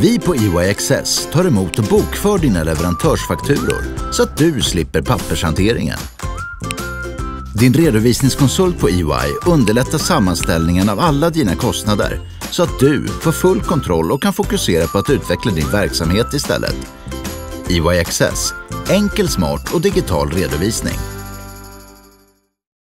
Vi på EYXS tar emot och bokför dina leverantörsfakturor så att du slipper pappershanteringen. Din redovisningskonsult på EY underlättar sammanställningen av alla dina kostnader så att du får full kontroll och kan fokusera på att utveckla din verksamhet istället. EY Access. Enkel, smart och digital redovisning.